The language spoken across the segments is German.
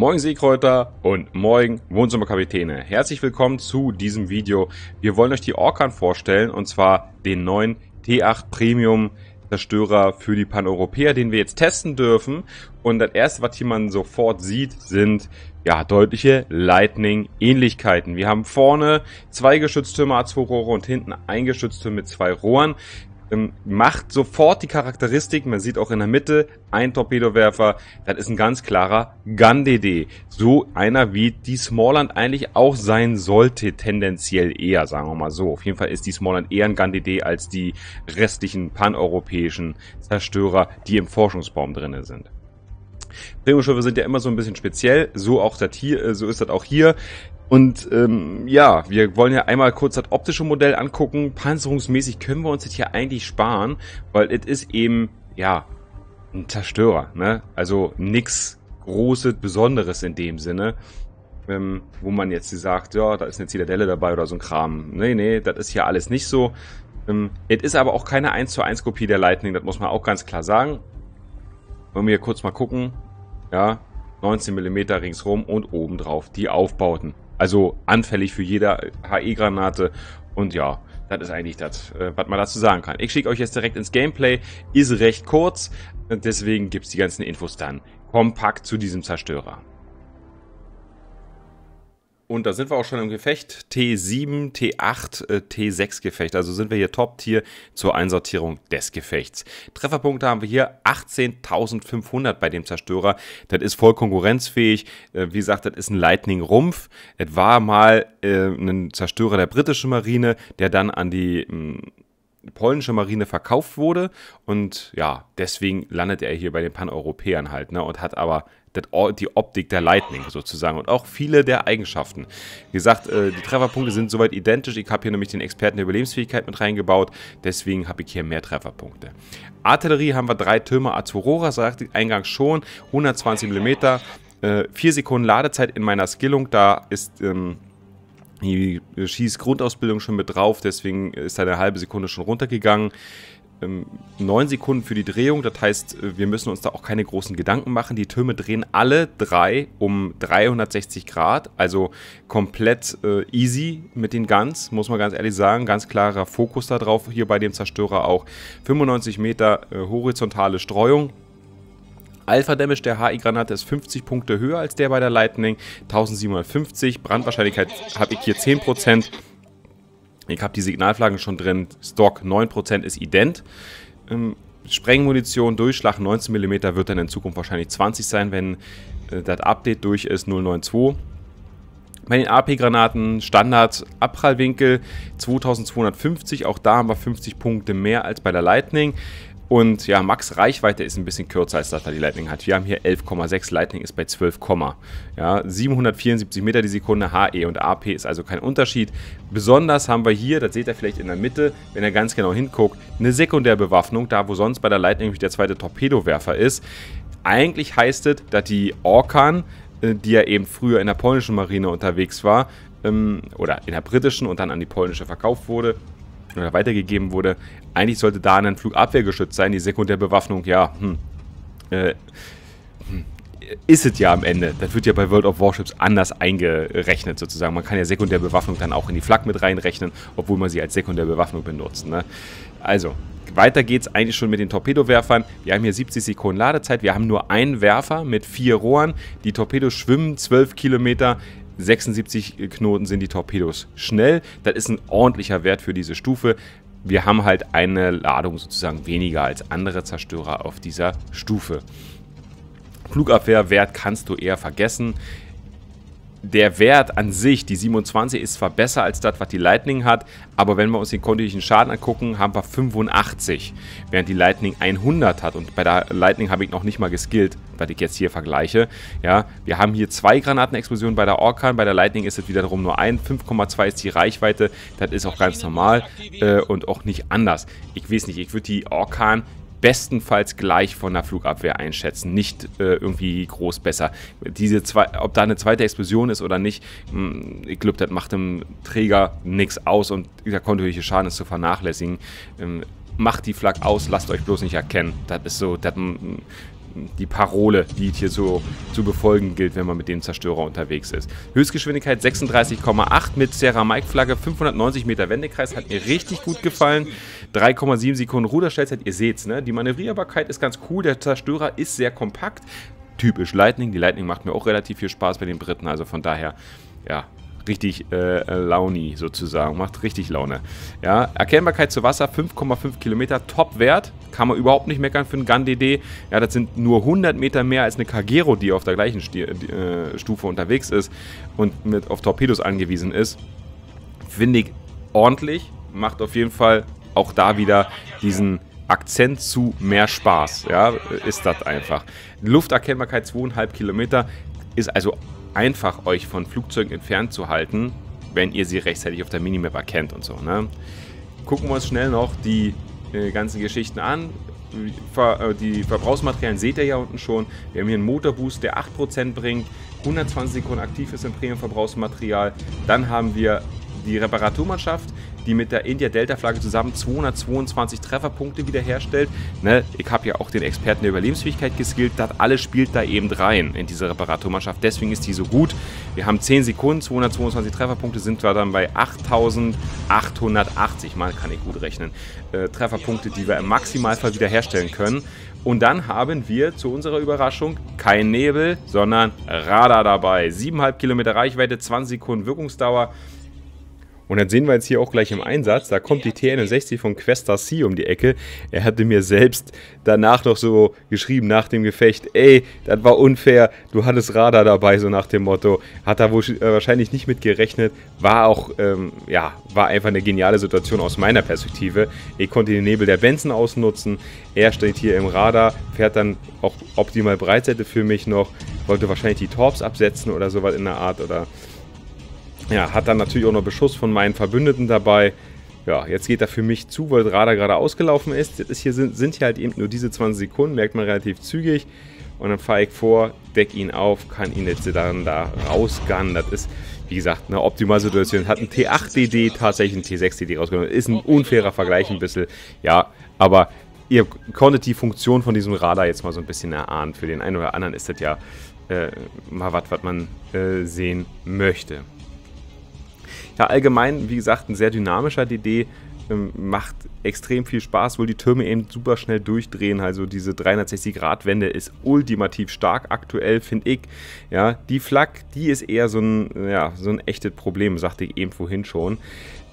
Moin Seekräuter und moin Wohnzimmerkapitäne. Herzlich willkommen zu diesem Video. Wir wollen euch die Orkan vorstellen und zwar den neuen T8 Premium Zerstörer für die Paneuropäer, den wir jetzt testen dürfen. Und das erste, was hier man sofort sieht, sind ja deutliche Lightning-Ähnlichkeiten. Wir haben vorne zwei Geschütztürme A2 Rohre und hinten ein Geschützturm mit zwei Rohren ähm, macht sofort die Charakteristik, man sieht auch in der Mitte ein Torpedowerfer, das ist ein ganz klarer Gun-DD. So einer wie die Smallland eigentlich auch sein sollte, tendenziell eher, sagen wir mal so. Auf jeden Fall ist die Smallland eher ein Gun-DD als die restlichen paneuropäischen Zerstörer, die im Forschungsbaum drinne sind. Premium-Schiffe sind ja immer so ein bisschen speziell, so auch das hier, äh, so ist das auch hier. Und ähm, ja, wir wollen ja einmal kurz das optische Modell angucken. Panzerungsmäßig können wir uns das hier eigentlich sparen, weil es ist eben, ja, ein Zerstörer, ne? Also nix Großes, Besonderes in dem Sinne. Ähm, wo man jetzt sagt, ja, da ist eine Zitadelle dabei oder so ein Kram. Nee, nee, das ist hier alles nicht so. Ähm, es ist aber auch keine 1 zu 1 Kopie der Lightning, das muss man auch ganz klar sagen. Wollen wir hier kurz mal gucken. Ja, 19 mm ringsrum und obendrauf die Aufbauten. Also anfällig für jede HE-Granate. Und ja, das ist eigentlich das, äh, was man dazu sagen kann. Ich schicke euch jetzt direkt ins Gameplay. Ist recht kurz. Deswegen gibt es die ganzen Infos dann kompakt zu diesem Zerstörer. Und da sind wir auch schon im Gefecht. T7, T8, äh, T6 Gefecht. Also sind wir hier Top-Tier zur Einsortierung des Gefechts. Trefferpunkte haben wir hier 18.500 bei dem Zerstörer. Das ist voll konkurrenzfähig. Äh, wie gesagt, das ist ein Lightning-Rumpf. Es war mal äh, ein Zerstörer der britischen Marine, der dann an die mh, polnische Marine verkauft wurde und ja, deswegen landet er hier bei den Paneuropäern halt, ne, und hat aber die Optik der Lightning sozusagen und auch viele der Eigenschaften. Wie gesagt, äh, die Trefferpunkte sind soweit identisch. Ich habe hier nämlich den Experten der Überlebensfähigkeit mit reingebaut, deswegen habe ich hier mehr Trefferpunkte. Artillerie haben wir drei Türme Azurora, sagte ich eingangs schon, 120 mm, 4 Sekunden Ladezeit in meiner Skillung, da ist ähm, die Schießgrundausbildung schon mit drauf, deswegen ist da eine halbe Sekunde schon runtergegangen. Ähm, 9 Sekunden für die Drehung, das heißt, wir müssen uns da auch keine großen Gedanken machen. Die Türme drehen alle drei um 360 Grad, also komplett äh, easy mit den Guns, muss man ganz ehrlich sagen. Ganz klarer Fokus darauf, hier bei dem Zerstörer auch. 95 Meter äh, horizontale Streuung, Alpha Damage der HI-Granate ist 50 Punkte höher als der bei der Lightning, 1750. Brandwahrscheinlichkeit habe ich hier 10%. Ich habe die Signalflaggen schon drin. Stock 9% ist ident. Ähm, Sprengmunition, Durchschlag 19 mm wird dann in Zukunft wahrscheinlich 20 sein, wenn äh, das Update durch ist 092. Bei den AP-Granaten Standard Abprallwinkel 2250, auch da haben wir 50 Punkte mehr als bei der Lightning. Und ja, Max Reichweite ist ein bisschen kürzer als das, was die Lightning hat. Wir haben hier 11,6, Lightning ist bei 12, ja, 774 Meter die Sekunde, HE und AP ist also kein Unterschied. Besonders haben wir hier, das seht ihr vielleicht in der Mitte, wenn ihr ganz genau hinguckt, eine Sekundärbewaffnung, da wo sonst bei der Lightning der zweite Torpedowerfer ist. Eigentlich heißt es, dass die Orkan, äh, die ja eben früher in der polnischen Marine unterwegs war, ähm, oder in der britischen und dann an die polnische verkauft wurde, oder weitergegeben wurde. Eigentlich sollte da ein Flugabwehrgeschütz sein. Die Sekundärbewaffnung, ja, hm, äh, hm, ist es ja am Ende. Das wird ja bei World of Warships anders eingerechnet sozusagen. Man kann ja Sekundärbewaffnung dann auch in die Flak mit reinrechnen, obwohl man sie als Sekundärbewaffnung benutzt. Ne? Also, weiter geht es eigentlich schon mit den Torpedowerfern. Wir haben hier 70 Sekunden Ladezeit. Wir haben nur einen Werfer mit vier Rohren. Die Torpedos schwimmen 12 Kilometer 76 Knoten sind die Torpedos schnell. Das ist ein ordentlicher Wert für diese Stufe. Wir haben halt eine Ladung sozusagen weniger als andere Zerstörer auf dieser Stufe. Flugabwehrwert kannst du eher vergessen der Wert an sich, die 27, ist zwar besser als das, was die Lightning hat, aber wenn wir uns den kontinuierlichen Schaden angucken, haben wir 85, während die Lightning 100 hat. Und bei der Lightning habe ich noch nicht mal geskillt, was ich jetzt hier vergleiche. Ja, wir haben hier zwei Granatenexplosionen bei der Orkan, bei der Lightning ist es wiederum nur ein. 5,2 ist die Reichweite, das ist auch ganz normal äh, und auch nicht anders. Ich weiß nicht, ich würde die Orkan bestenfalls gleich von der Flugabwehr einschätzen, nicht äh, irgendwie groß besser. Diese zwei, ob da eine zweite Explosion ist oder nicht, mh, hm, ich glaube, das macht dem Träger nichts aus und der kontinuierliche Schaden ist zu vernachlässigen. Ähm, macht die Flak aus, lasst euch bloß nicht erkennen. Das ist so, das, hm, die Parole, die hier so zu befolgen gilt, wenn man mit dem Zerstörer unterwegs ist. Höchstgeschwindigkeit 36,8 mit Serra Mike Flagge, 590 Meter Wendekreis, hat mir richtig gut gefallen. 3,7 Sekunden Ruderstellzeit, ihr seht's, ne? Die Manövrierbarkeit ist ganz cool, der Zerstörer ist sehr kompakt. Typisch Lightning, die Lightning macht mir auch relativ viel Spaß bei den Briten, also von daher, ja, richtig äh, launi sozusagen, macht richtig Laune. Ja, Erkennbarkeit zu Wasser 5,5 Kilometer, Top-Wert, kann man überhaupt nicht meckern für einen Gun DD. Ja, das sind nur 100 Meter mehr als eine Kagero, die auf der gleichen Sti äh, Stufe unterwegs ist und mit auf Torpedos angewiesen ist. Finde ich ordentlich, macht auf jeden Fall auch da wieder diesen Akzent zu mehr Spaß, ja, ist das einfach. Lufterkennbarkeit 2,5 Kilometer ist also einfach, euch von Flugzeugen entfernt zu halten, wenn ihr sie rechtzeitig auf der Minimap erkennt und so. Ne? Gucken wir uns schnell noch die äh, ganzen Geschichten an. Ver, äh, die Verbrauchsmaterialien seht ihr ja unten schon. Wir haben hier einen Motorboost, der 8% bringt, 120 Sekunden aktiv ist im Premium-Verbrauchsmaterial. Dann haben wir die Reparaturmannschaft, die mit der India Delta Flagge zusammen 222 Trefferpunkte wiederherstellt. Ne, ich habe ja auch den Experten der Überlebensfähigkeit geskillt. Das alles spielt da eben rein in diese Reparaturmannschaft. Deswegen ist die so gut. Wir haben 10 Sekunden, 222 Trefferpunkte, sind wir dann bei 8880. Mal kann ich gut rechnen. Äh, Trefferpunkte, die wir im Maximalfall wiederherstellen können. Und dann haben wir zu unserer Überraschung kein Nebel, sondern Radar dabei. 7,5 Kilometer Reichweite, 20 Sekunden Wirkungsdauer. Und dann sehen wir jetzt hier auch gleich im Einsatz, da kommt die T61 von Questa C um die Ecke. Er hatte mir selbst danach noch so geschrieben, nach dem Gefecht, ey, das war unfair, du hattest Radar dabei, so nach dem Motto. Hat wohl äh, wahrscheinlich nicht mit gerechnet. War auch, ähm, ja, war einfach eine geniale Situation aus meiner Perspektive. Ich konnte den Nebel der Benson ausnutzen. Er steht hier im Radar, fährt dann auch optimal Breitseite für mich noch. Wollte wahrscheinlich die Torps absetzen oder sowas in der Art oder ja, hat dann natürlich auch noch Beschuss von meinen Verbündeten dabei. Ja, jetzt geht er für mich zu, weil Radar gerade ausgelaufen ist. Jetzt hier sind, sind hier halt eben nur diese 20 Sekunden, merkt man relativ zügig. Und dann fahre ich vor, deck ihn auf, kann ihn jetzt dann da rausgunnen. Das ist, wie gesagt, eine optimale Situation. Hat ein T8DD tatsächlich ein T6DD rausgenommen. Ist ein unfairer Vergleich ein bisschen. Ja, aber ihr konntet die Funktion von diesem Radar jetzt mal so ein bisschen erahnen. Für den einen oder anderen ist das ja äh, mal was, was man äh, sehen möchte. Ja, allgemein, wie gesagt, ein sehr dynamischer DD. Ähm, macht extrem viel Spaß, weil die Türme eben super schnell durchdrehen. Also diese 360-Grad-Wende ist ultimativ stark aktuell, finde ich. Ja, die Flak, die ist eher so ein, ja, so ein echtes Problem, sagte ich eben vorhin schon.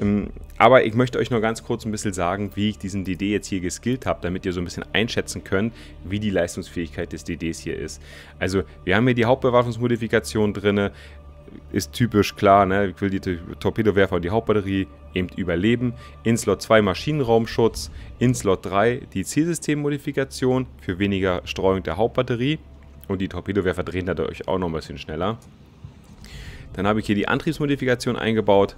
Ähm, aber ich möchte euch noch ganz kurz ein bisschen sagen, wie ich diesen DD jetzt hier geskillt habe, damit ihr so ein bisschen einschätzen könnt, wie die Leistungsfähigkeit des DDs hier ist. Also wir haben hier die Hauptbewaffnungsmodifikation drin ist typisch klar, ne? ich will die Torpedowerfer und die Hauptbatterie eben überleben. In Slot 2 Maschinenraumschutz, in Slot 3 die Zielsystemmodifikation für weniger Streuung der Hauptbatterie und die Torpedowerfer drehen dadurch auch noch ein bisschen schneller. Dann habe ich hier die Antriebsmodifikation eingebaut,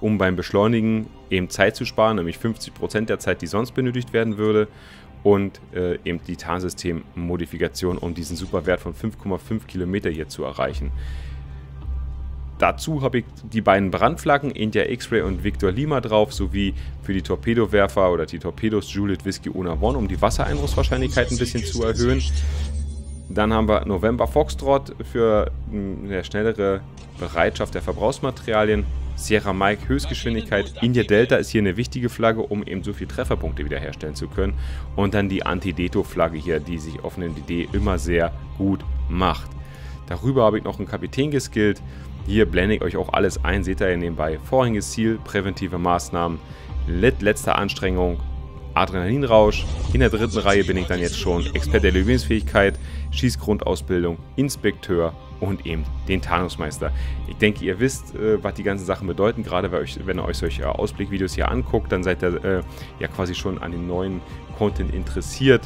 um beim Beschleunigen eben Zeit zu sparen, nämlich 50% der Zeit, die sonst benötigt werden würde. Und äh, eben die Tarnsystemmodifikation, um diesen Superwert von 5,5 Kilometer hier zu erreichen. Dazu habe ich die beiden Brandflaggen India X-Ray und Victor Lima drauf, sowie für die Torpedowerfer oder die Torpedos Juliet Whiskey Una One, um die Wassereinbruchswahrscheinlichkeit ein bisschen zu erhöhen. Dann haben wir November Foxtrot für hm, eine schnellere Bereitschaft der Verbrauchsmaterialien. Sierra Mike Höchstgeschwindigkeit. India Delta ist hier eine wichtige Flagge, um eben so viele Trefferpunkte wiederherstellen zu können. Und dann die Antideto-Flagge hier, die sich auf einem DD immer sehr gut macht. Darüber habe ich noch einen Kapitän geskillt. Hier blende ich euch auch alles ein, seht ihr hier nebenbei. Vorrangiges Ziel, präventive Maßnahmen, Lit letzte Anstrengung, Adrenalinrausch. In der dritten Reihe bin ich dann jetzt schon Experte der Lebensfähigkeit, Schießgrundausbildung, Inspekteur und eben den Tarnungsmeister. Ich denke, ihr wisst, äh, was die ganzen Sachen bedeuten. Gerade wenn, ihr euch solche Ausblickvideos hier anguckt, dann seid ihr äh, ja quasi schon an den neuen Content interessiert.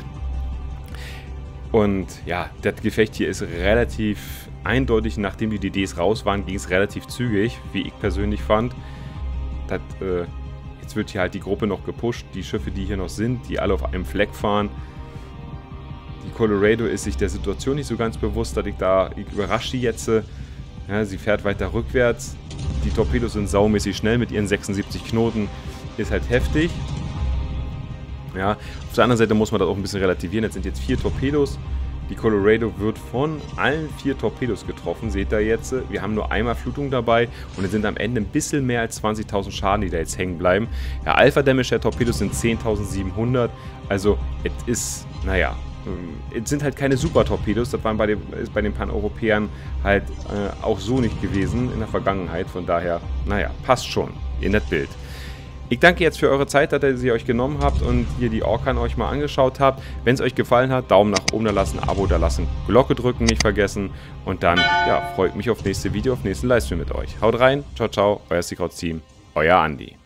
Und ja, das Gefecht hier ist relativ eindeutig, nachdem die DDs raus waren, ging es relativ zügig, wie ich persönlich fand. Das, äh, jetzt wird hier halt die Gruppe noch gepusht, die Schiffe, die hier noch sind, die alle auf einem Fleck fahren. Die Colorado ist sich der Situation nicht so ganz bewusst, dass ich da, ich überrasche die jetzt. Ja, sie fährt weiter rückwärts. Die Torpedos sind saumäßig schnell mit ihren 76 Knoten. Ist halt heftig. Ja, auf der anderen Seite muss man das auch ein bisschen relativieren. Jetzt sind jetzt vier Torpedos Die Colorado wird von allen vier Torpedos getroffen, seht ihr jetzt. Wir haben nur einmal Flutung dabei und es sind am Ende ein bisschen mehr als 20.000 Schaden, die da jetzt hängen bleiben. Ja, Alpha Damage der Torpedos sind 10.700, also es ist, naja, ähm, es sind halt keine Super-Torpedos, das waren bei den, ist bei den Pan-Europäern halt äh, auch so nicht gewesen in der Vergangenheit, von daher, naja, passt schon in das Bild. Ich danke jetzt für eure Zeit, dass ihr sie euch genommen habt und hier die Orkan euch mal angeschaut habt. Wenn es euch gefallen hat, Daumen nach oben da lassen, Abo da lassen, Glocke drücken nicht vergessen. Und dann, ja, freut mich auf nächste Video, auf nächsten Livestream mit euch. Haut rein, ciao, ciao, euer Secrets Team, euer Andi.